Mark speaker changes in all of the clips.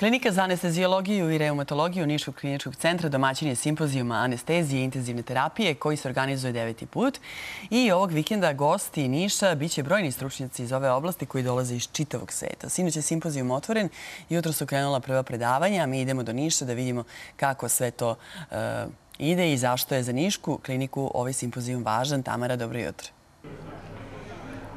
Speaker 1: Klinika za anestezijologiju i reumatologiju Niškog kliničkog centra domaćin je simpozijuma anestezije i intenzivne terapije koji se organizuje deveti put. I ovog vikenda gosti Niša biće brojni stručnjaci iz ove oblasti koji dolaze iz čitavog sveta. Sinoć je simpozijum otvoren, jutro su krenula prva predavanja, a mi idemo do Niša da vidimo kako sve to uh, ide i zašto je za Nišku kliniku ovaj simpozijum važan. Tamara, dobro jutro.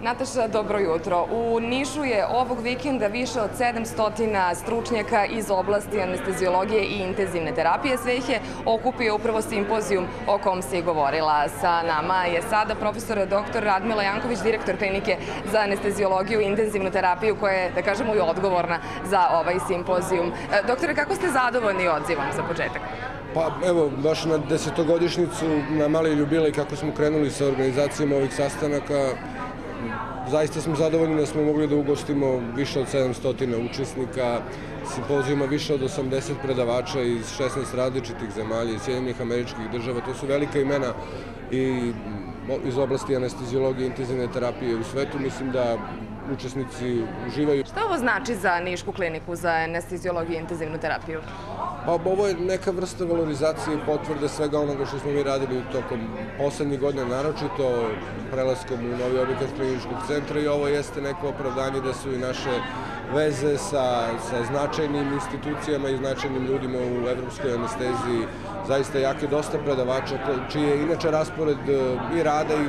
Speaker 2: Nataša, dobro jutro. U Nišu je ovog vikenda više od 700 stručnjaka iz oblasti anestezijologije i intenzivne terapije. Sve ih je okupio upravo simpozijum o kom se govorila. Sa nama je sada profesor dr. Radmila Janković, direktor klinike za anestezijologiju i intenzivnu terapiju, koja je, da kažemo, i odgovorna za ovaj simpozijum. E, doktore, kako ste zadovoljni odzivom za početak?
Speaker 3: Pa evo, baš na desetogodišnicu, na mali ljubile kako smo krenuli sa organizacijom ovih sastanaka, Zaista smo zadovoljni da smo mogli da ugostimo više od 700 učesnika, simpozijuma više od 80 predavača iz 16 različitih zemalja, iz Sjedinjenih američkih država. To su velika imena i iz oblasti anestezijologije i intenzivne terapije u svetu. Mislim da učesnici uživaju.
Speaker 2: Šta ovo znači za Nišku kliniku za anestezijologiju i intenzivnu terapiju?
Speaker 3: Pa ovo je neka vrsta valorizacije i potvrde svega onoga što smo mi radili tokom poslednjih godina, naročito prelaskom u novi objekat kliničkog centra i ovo jeste neko opravdanje da su i naše veze sa, sa značajnim institucijama i značajnim ljudima u evropskoj anesteziji zaista jake dosta predavača, čiji je inače raspored e, i rada i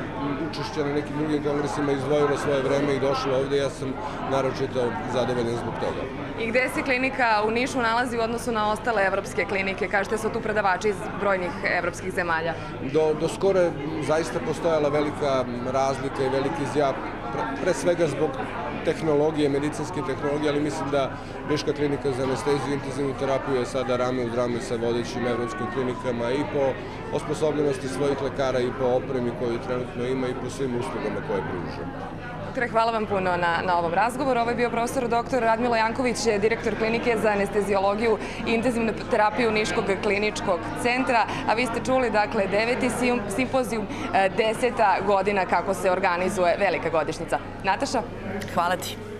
Speaker 3: učešća na nekim drugim kongresima izdvojilo svoje vreme i došlo ovde. Ja sam naročito zadovoljan zbog toga.
Speaker 2: I gde se klinika u Nišu nalazi u odnosu na ostale evropske klinike? Kažete su tu predavači iz brojnih evropskih zemalja.
Speaker 3: Do, do skore zaista postojala velika razlika i veliki zjap, pre, svega zbog tehnologije, medicinske tehnologije, ali mislim da Niška klinika za anesteziju i intenzivnu terapiju je sada rame uz rame sa vodećim evropskim klinikama i po osposobljenosti svojih lekara i po opremi koju trenutno ima i po svim uslugama koje pruža.
Speaker 2: Doktore, hvala vam puno na, na ovom razgovoru. Ovo je bio profesor dr. Radmila Janković, direktor klinike za anestezijologiju i intenzivnu terapiju Niškog kliničkog centra. A vi ste čuli, dakle, deveti simpozijum, deseta godina kako se organizuje velika godišnica. Nataša?
Speaker 1: Hvala ti.